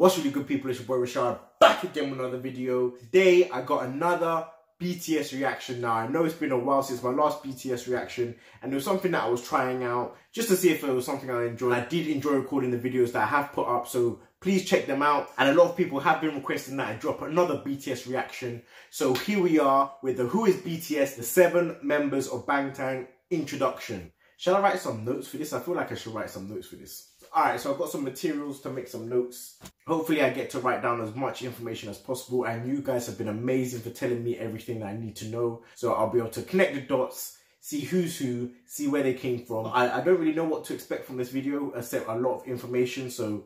What's really good people, it's your boy Rashad back again with another video. Today I got another BTS reaction. Now I know it's been a while since my last BTS reaction and it was something that I was trying out just to see if it was something I enjoyed. I did enjoy recording the videos that I have put up so please check them out. And a lot of people have been requesting that I drop another BTS reaction. So here we are with the Who is BTS, the seven members of Bangtan introduction. Shall I write some notes for this? I feel like I should write some notes for this. Alright, so I've got some materials to make some notes. Hopefully I get to write down as much information as possible and you guys have been amazing for telling me everything that I need to know. So I'll be able to connect the dots, see who's who, see where they came from. I, I don't really know what to expect from this video except a lot of information. So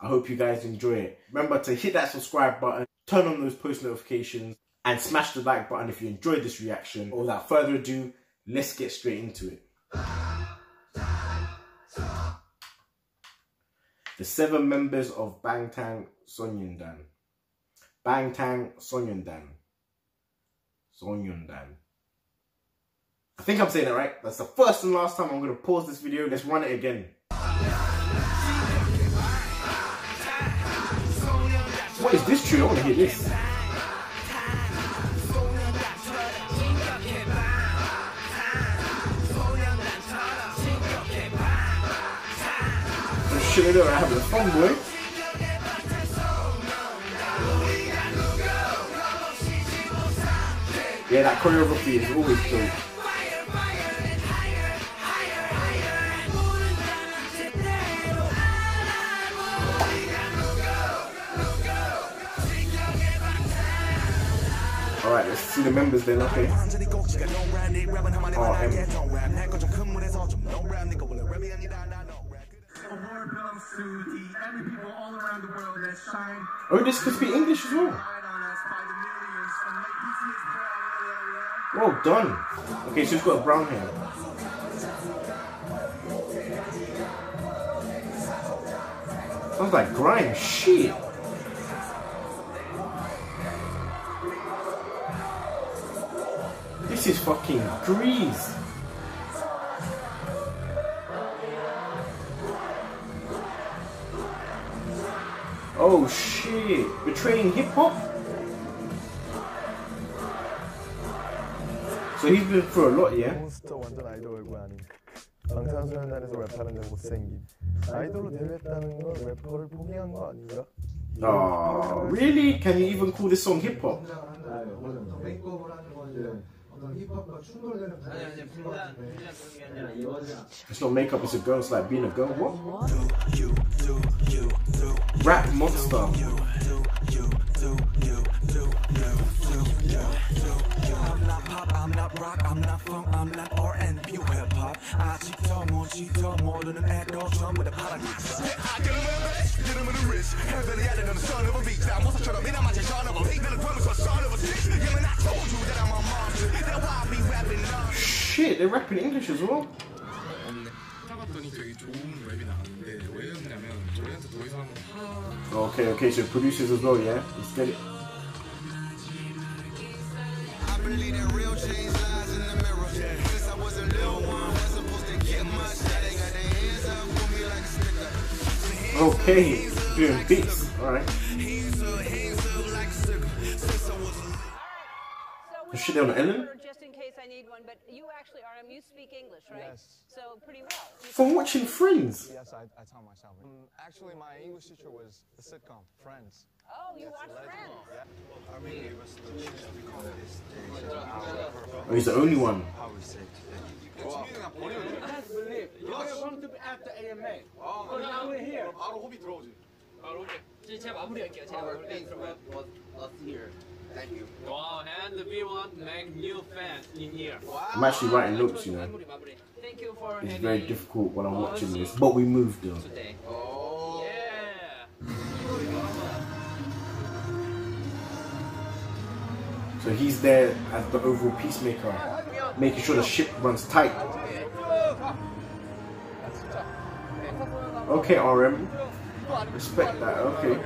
I hope you guys enjoy it. Remember to hit that subscribe button, turn on those post notifications and smash the like button if you enjoyed this reaction. Without further ado, let's get straight into it. The seven members of Bangtan Sonyeondan. Bangtan Sonyeondan. Sonyeondan. I think I'm saying it right. That's the first and last time I'm going to pause this video. Let's run it again. What is this tune? I want to hear this. It up. having fun, boy. Yeah, that choreography is always dope. Alright, let's see the members then, okay. Oh, this could be English as well. Well done. Okay, so she's got brown hair. Sounds like grime. Shit. This is fucking grease. Oh shit, betraying hip hop? So he's been through a lot, yeah? 몬스터 완전 아이돌 얼굴 아닌 방탄소년단에서 랩하는 못생긴 아이돌로 데뷔했다는 건 래퍼를 포기한 거 아닌가? Oh, really? Can you even call this song hip hop? It's not makeup, it's a girl, it's like being a girl. What? Rap monster. I'm not pop, I'm not rock, I'm not funk, I'm not R&B hip hop. 아직도 뭐지도 모르는 애도 전부 다 파란 이름은 rich, heavily added on the son of a beach. 나 모사처럼 이나마 제 son of a pig. 나는 promise a son of a six. Yeah, man, I told you that I'm a monster. That's why I be rapping Shit, they're rapping English as well. Okay, okay, so producers as well, yeah? Let's get it. Okay, doing beats, alright. Is she on Ellen? I need one, but you actually, RM, you speak English, right? Yes. So pretty well. From watching Friends? Yes, I, I taught myself. Um, actually, my English teacher was the sitcom, Friends. Oh, you yes, watch Friends? Yeah. I mean, oh, he's the only one. Wow. You're going to be after AMA. Oh, now we're here. 바로 호비 들어오지. 바로 호비. 제가 마무리할게요. 제가 마무리할게요. Let's hear. Thank you. Wow, and we want to make new fans in here. Wow. I'm actually writing notes, you know. Thank you for it's very difficult when I'm watching this, but we moved though. Today. Oh. So he's there as the overall peacemaker, making sure the ship runs tight. Okay, RM. Respect that, okay.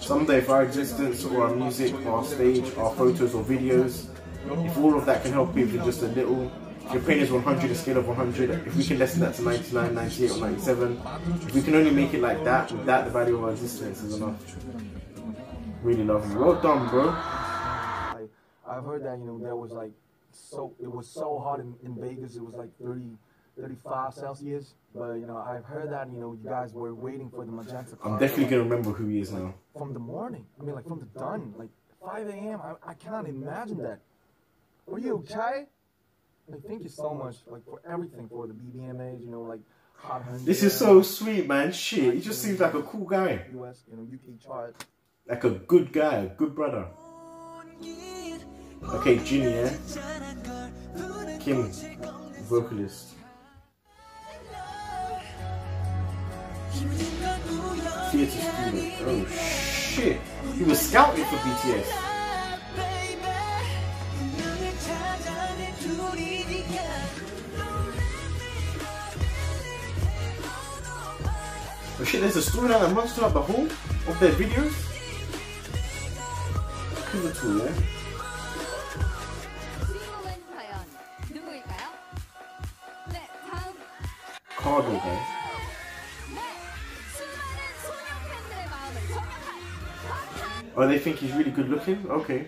Someday if our existence or our music or our stage, our photos or videos, if all of that can help people just a little, your pain is 100, a scale of 100, if we can lessen that to 99, 98, or 97, if we can only make it like that, with that, the value of our existence is enough. Really love you. Well done, bro. I, I've heard that you know there was like so it was so hot in, in Vegas. It was like 30, 35 Celsius. But you know I've heard that you know you guys were waiting for the magenta. I'm definitely gonna remember who he is now. from the morning. I mean like from the dawn, like 5 a.m. I, I cannot imagine that. Are you okay? Like thank you so much like for everything for the BBMAs. You know like This is so sweet, man. Shit, he just seems like a cool guy. US you know UK chart. Like a good guy, a good brother. Okay, Ginny, yeah? Kim, vocalist. Theatre student. Oh shit. He was scouted for BTS. shit, there's a storyline that monster at the whole of their videos. Give it to man. Cargo guys. Oh, they think he's really good looking? Okay.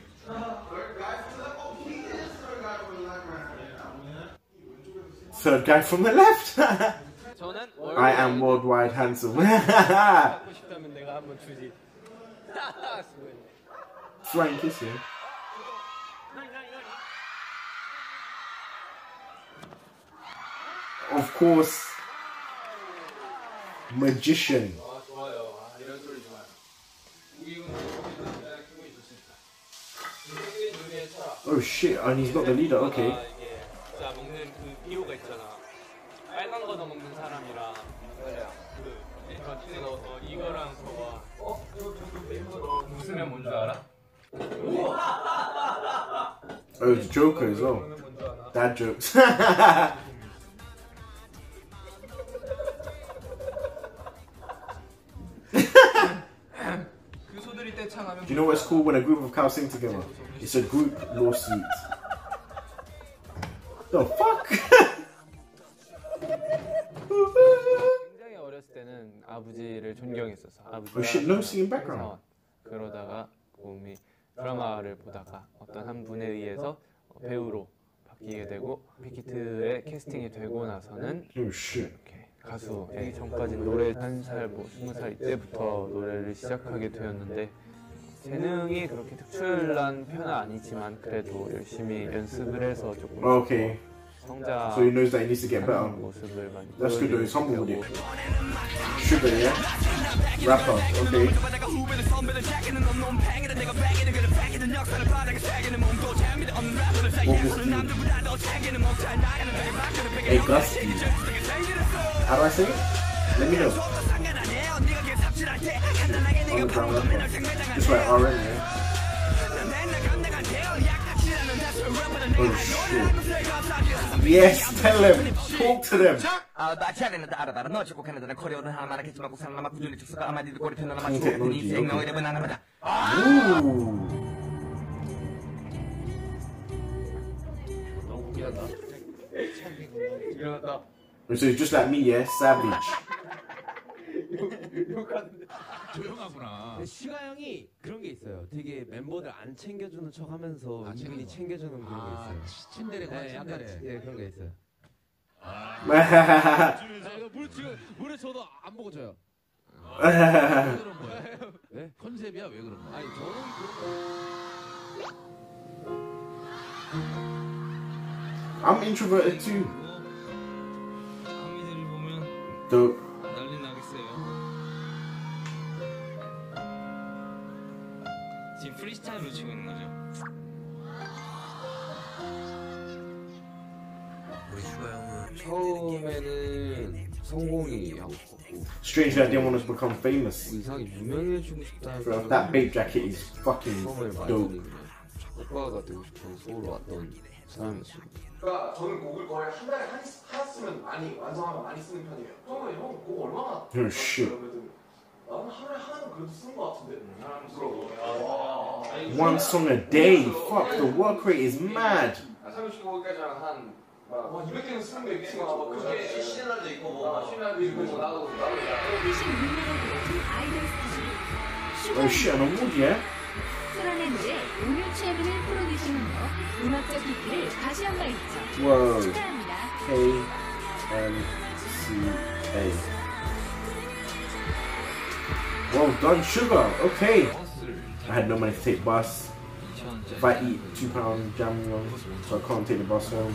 Third guy from the left! I am worldwide handsome. Frank kiss you. Of course, magician. Oh shit, and he's not the leader, okay. 그 전체 넣어서 이거랑 저거 어? 이거 저거 이거 넣어 웃으면 뭔 줄 알아? Oh, the Joker as well. 웃으면 뭔 줄 알아? Dad jokes. 그 소들이 떼창하면 Do you know what's cool when a group of cows sing together? It's a group lawsuit. The fuck? 어렸을 때는 아버지를 존경했었어. 아버지가 Oh shit, no singing background. 그러다가 곰이 드라마를 보다가 어떤 한 분에 의해서 배우로 바뀌게 되고 빅히트에 캐스팅이 되고 나서는 Oh shit. 이렇게 가수 되기 전까지 노래 한 살, 뭐 스무 살 이때부터 노래를 시작하게 되었는데 재능이 그렇게 특출난 편은 아니지만 그래도 열심히 연습을 해서 조금. 성장 So he knows that he needs to get better. That's good though, he's humble with it. Suga, yeah? Rapper, okay. Hey, Gusty. How do I say it? Let me know. On the ground, It's like RM, yeah? Oh shit. Yes, tell them. Talk to them. Ooh. So just like me, yeah, savage. 조용하구나. 시가 형이 그런 게 있어요. 되게 멤버들 안 챙겨주는 척 하면서 은근히 챙겨주는 그런 게 아, 있어요. 츤데레구나, 네, 약간. 예, 그런 게 있어요. 아, 이거 물 지금 물을 줘도 안 보고 줘요. 왜 그런 거야? 네? 컨셉이야? 왜 그런 거야? 아니 저는 I'm introverted too. 한미들을 보면 Dope. 싶었고 Strangely, I didn't want us to become famous. 이상하게 유명해지고 싶다. Bro, that babe jacket is fucking 처음에 많이 dope. 듣는 작곡가가 되고 싶어서 서울 왔던 사람이었어요. 그러니까 저는 곡을 거의 한 달에 한, 하나 쓰면 많이 완성하면 많이 쓰는 편이에요. 형은 형곡 얼마나 Oh shit. 그러거든. 나는 하루에 하나는 그래도 쓰는 것 같은데. 부러워. One song a day. Fuck, the work rate is mad. 한 30곡까지 한 뭐 이렇게는 쓰는 뭐 그게 있고 뭐 있고 뭐 나도 나도 Well done, Suga. Okay. I had no money to take bus. If I eat two pound jam so I can't take the bus home.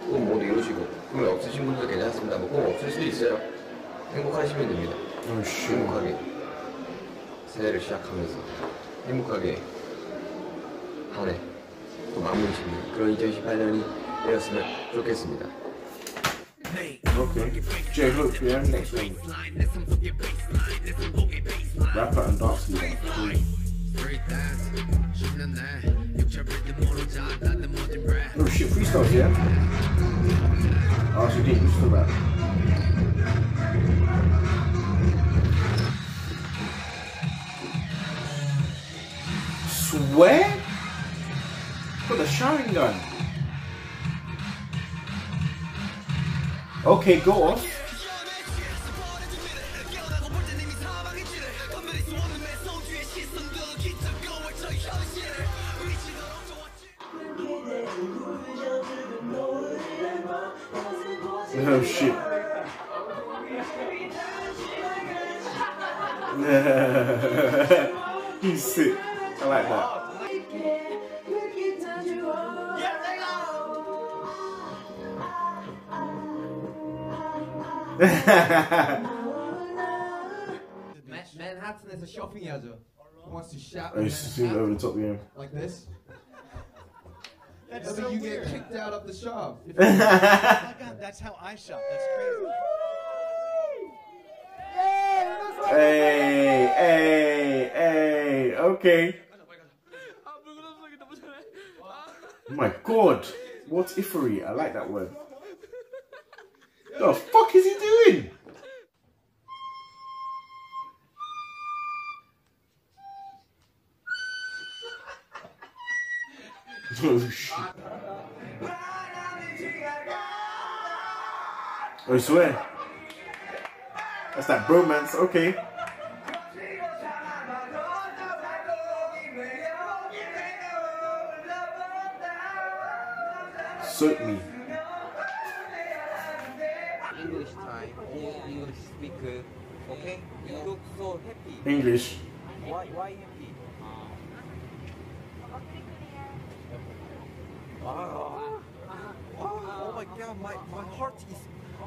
꿈 모두 이루시고 꿈이 없으신 분들 괜찮습니다. 뭐 꿈 없을 수도 있어요. 행복하시면 됩니다. Shit. 행복하게 새해를 시작하면서 행복하게 한 해 또 마무리 짓는 그런 2018년이 되었으면 좋겠습니다. Okay. J Hope, yeah, next one. Rapper and dance leader. Oh shit, freestyles, yeah? Oh, so didn't used to rap. Swear? Got the gun. Okay, go off. Manhattan, is a shopping area. He wants to shout. I used to see it over the top of him. Like this. That's so, so you weird. get kicked out of the shop. oh my god, that's how I shop. That's crazy. Hey, hey, hey, okay. My god, what ifery? I like that word. The fuck is he doing? Oh shit. I swear. That's that bromance, okay. Soak me. English speak. Uh, okay? You look so happy. English. Why, why happy? Wow. Oh my god, my, my heart is,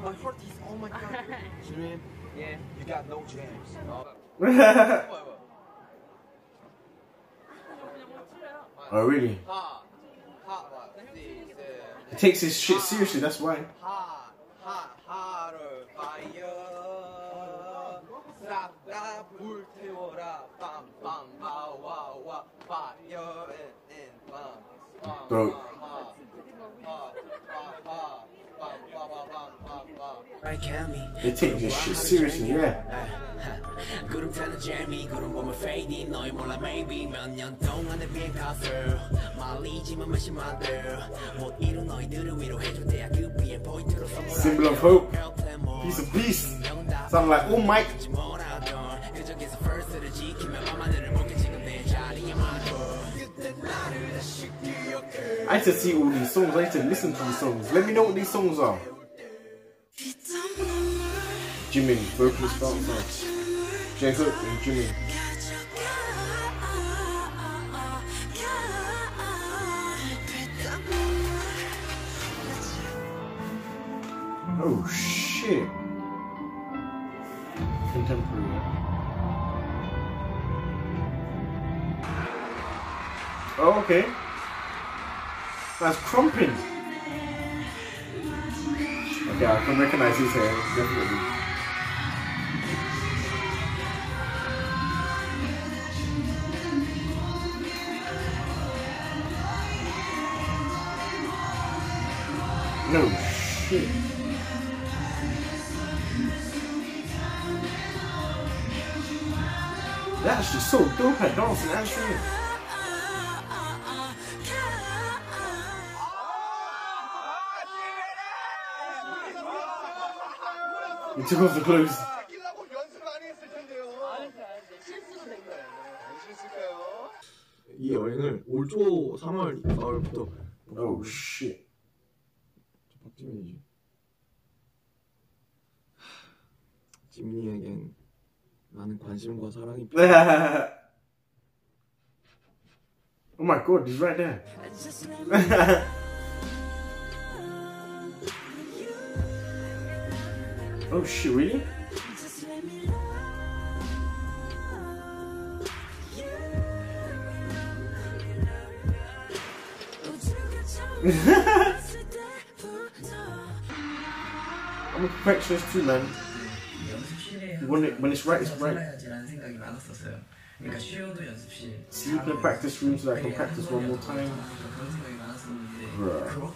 my heart is, oh my god. Julian, Yeah. you got no jams. oh, really? Ha, ha. He takes his shit seriously, that's why. 빰빰 바와와 fire and and 빰 Dope. They take this shit seriously, yeah. 구름 타는 재미 구름 보면 fading 너희 몰라 maybe 몇 년 동안의 비행가슬 말리지만 마신 마들 못 이룬 너희들을 위로해줄 대학교 비행 포인트로 선물할 Symbol of hope. Piece of peace. Sound like oh Mike. I need to see all these songs. I need to listen to these songs. Let me know what these songs are. Jimin, vocalist dancer. Jacob and Jimin. Oh shit. Contemporary. Oh, okay. That's crumping. Okay, I can recognize his hair, definitely. No shit. That's just so dope at dancing, actually. 어쨌건 그러고 있어. 아끼려고 연습 많이 했을 텐데요. 실수로 된 거예요. 네, 실수일까요? 이 여행을 올초 3월 4월부터 오우 씨. 박지민이지. 지민이에겐 많은 관심과 사랑이 필요. oh my god, he's right there. 아, Oh shit, really? I'm a perfectionist too, man. When, it, when it's right, it's right. Sleep in practice room so I can practice one more time. Bruh.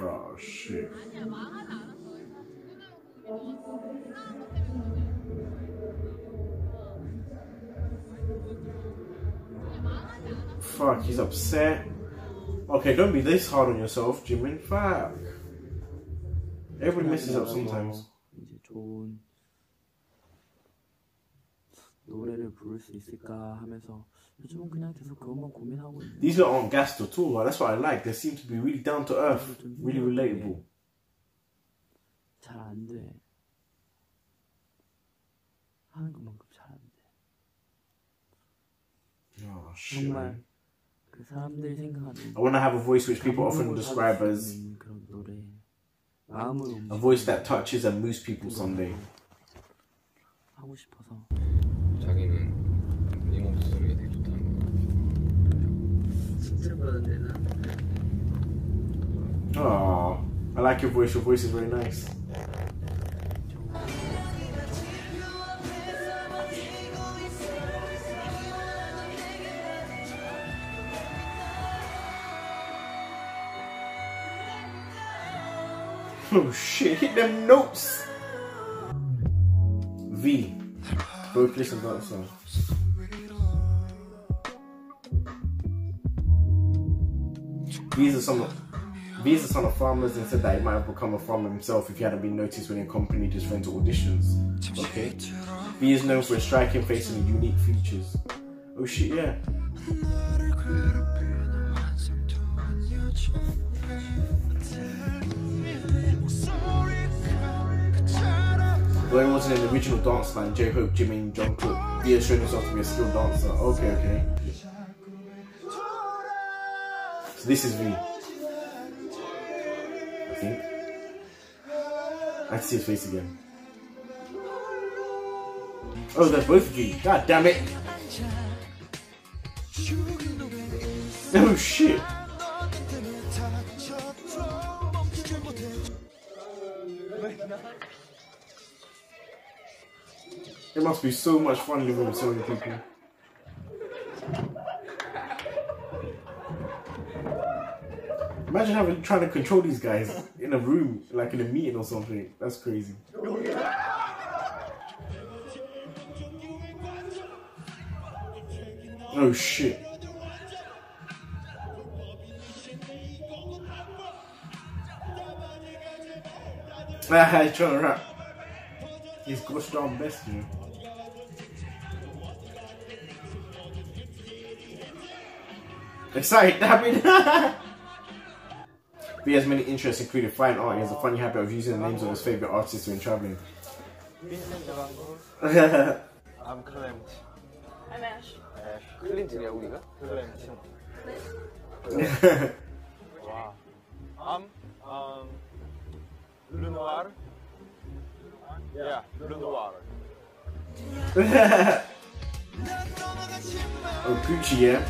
Oh shit. Fuck, he's upset. Okay, don't be this hard on yourself, Jimin. Fuck. Everybody messes up sometimes. 이제 좋은 노래를 부를 수 있을까 하면서 요즘은 그냥 계속 그것만 고민하고 있는 These lot aren't gassed at all. Like, that's what I like. They seem to be really down to earth, really relatable. 잘안 돼. 하는 것만큼 잘 안 돼. Oh shit. 정말 그 사람들이 생각하는 I want to have a voice which people often describe as 그런 노래 마음으로 a voice that touches and moves people someday. 하고 싶어서 Oh, I like your voice. Your voice is very nice. Oh shit, hit them notes! V. Vocalist and dancer. These are some of V's the son of farmers and said that he might have become a farmer himself if he hadn't been noticed when he accompanied his friend to auditions. Okay. V is known for his striking face and unique features. Oh shit, yeah. Though he wasn't an original dance man, J Hope, Jimin, and Jungkook, V has shown himself to be a skilled dancer. Okay, okay. So this is V. I can see his face again. Oh, they're both V. God damn it. Oh shit. It must be so much fun living with so many people. Imagine having trying to control these guys in a room, like in a meeting or something. That's crazy. Oh shit. Ah, he's trying to rap. He's gosh darn best, you know. Excited, damn it! He has many interests, including fine art. He has a funny habit of using the names of his favorite artists when traveling. I'm Clement. I'm Ash. 클린트냐 우리가? 클렌트. 와. I'm um Lenoir. Yeah, Lenoir. oh, Gucci, yeah.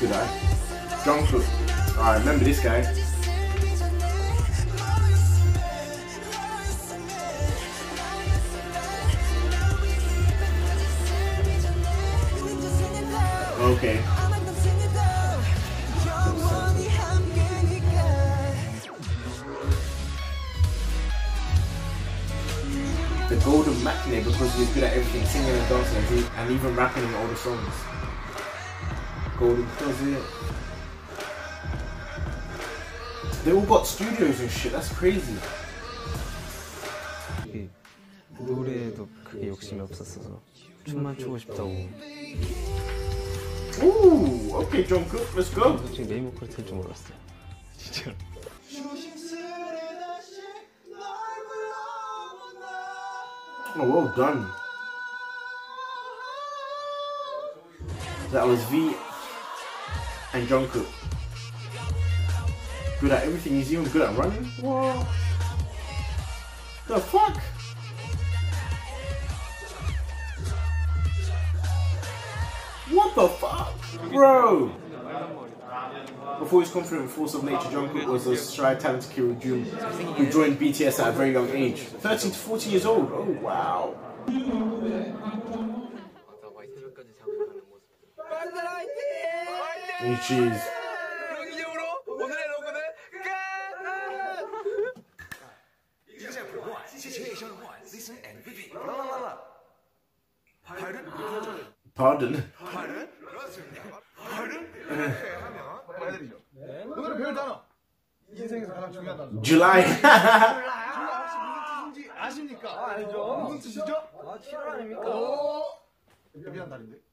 this guy, Jungkook. I remember this guy. Okay. The golden maknae because he's good at everything, singing and dancing and even rapping in all the songs. Golden closet. They all got studios and shit. That's crazy. 이게 노래에도 크게 욕심이 없었어서 춤만 추고 싶다고 Ooh, okay, Jungkook, let's go. 솔직히 메인 보컬 틀줄 몰랐어요 진짜로 Oh, well done. That was V and Jungkook. Good at everything. He's even good at running. What? The fuck? What the fuck, bro? Before his confident force of nature, Jungkook was a shy, talented Jun who joined BTS at a very young age, 13 to 14 years old. Oh wow! and cheese. Pardon? Pardon? July. 아십니까? 아, 알죠. 무슨 뜻이죠? 아, 7월 아닙니까? 오! 미안 달인데.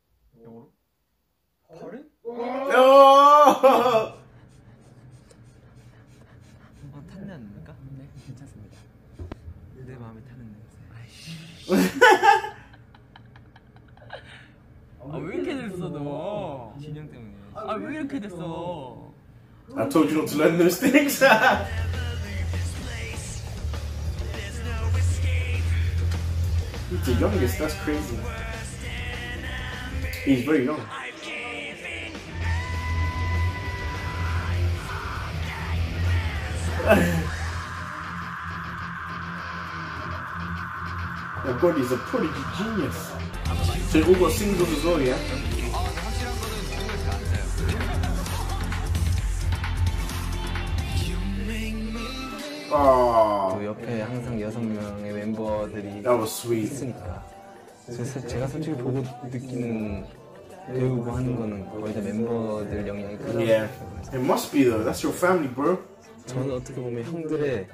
I told you not to learn those things. He's the youngest, that's crazy. He's very young. oh god, he's a prodigy genius. So they all got singles as well, yeah? Oh. 또 옆에 항상 여섯 명의 멤버들이 That was sweet. 있으니까 그래서 제가 솔직히 보고 느끼는 배우고 하는 거는 거의 다 멤버들 영향이 크다 Yeah. It must be though. That's your family, bro. 저는 어떻게 보면 형들의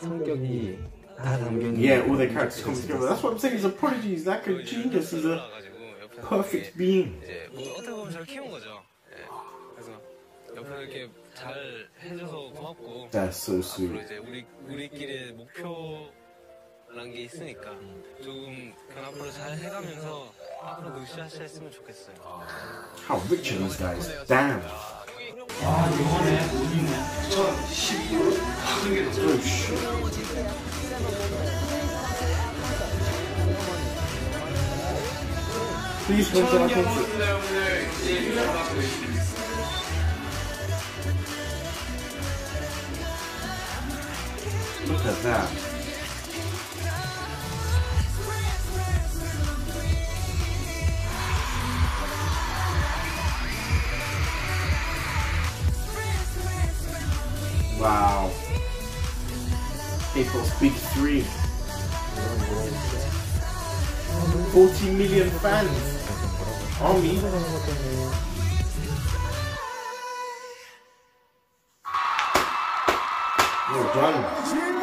성격이 다 담겨 있는 Yeah, all their characters come together. That's what I'm saying. He's a prodigy. He's like a genius. He's a perfect being. 이제 뭐 어떻게 보면 저를 키운 거죠. 예. 그래서 옆에서 이렇게 잘 해줘서 고맙고. That's so 앞으로 sweet. 이제 우리 우리끼리 목표란 게 있으니까 조금 그냥 앞으로 잘 해가면서 앞으로도 으쌰으쌰 했으면 좋겠어요. How rich are these guys? Damn. Oh shit. Please come to our Look at that. Wow. K-pop's big three. 40 million fans. Army. Well done.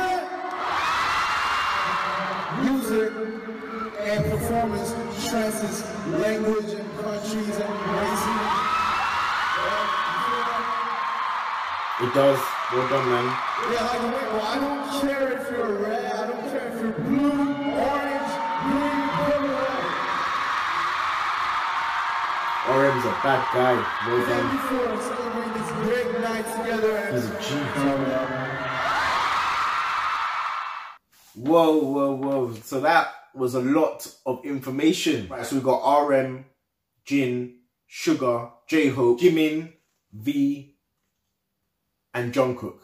Stresses language and countries and races. It does. Well done, man. Yeah, like, wait, well, I don't care if you're red, I don't care if you're blue, orange, green, purple. RM's a bad guy. Well done. for celebrating this great night together. He's a G. Whoa, whoa, whoa. So that was a lot of information. Right, so we got RM, Jin, Suga, J-Hope, Jimin, V, and Jungkook.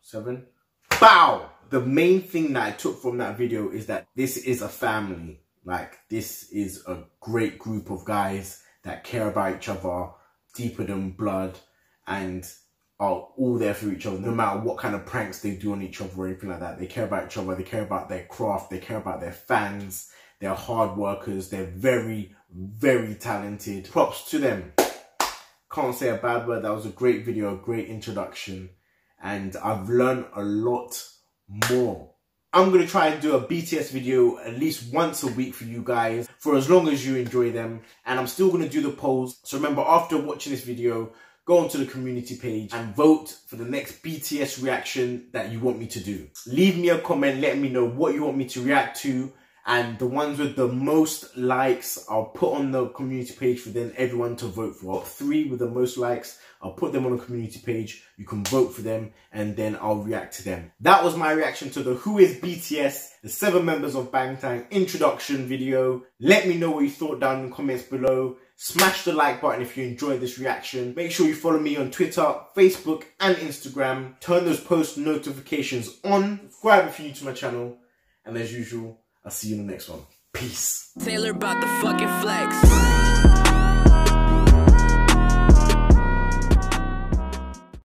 Seven. Bow! The main thing that I took from that video is that this is a family. Like, this is a great group of guys that care about each other deeper than blood and are all there for each other, no matter what kind of pranks they do on each other or anything like that. They care about each other, they care about their craft, they care about their fans, they're hard workers, they're very, very talented. Props to them. Can't say a bad word. That was a great video, a great introduction. And I've learned a lot more. I'm going to try and do a BTS video at least once a week for you guys for as long as you enjoy them. And I'm still going to do the polls. So remember, after watching this video, go onto the community page and vote for the next BTS reaction that you want me to do. Leave me a comment, let me know what you want me to react to and the ones with the most likes I'll put on the community page for then everyone to vote for. Three with the most likes, I'll put them on the community page. You can vote for them and then I'll react to them. That was my reaction to the Who is BTS, the seven members of Bangtan introduction video. Let me know what you thought down in the comments below. Smash the like button if you enjoyed this reaction. Make sure you follow me on Twitter, Facebook and Instagram. Turn those post notifications on. Subscribe if you're new to my channel. And as usual, I'll see you in the next one. Peace. Taylor about the fucking flex.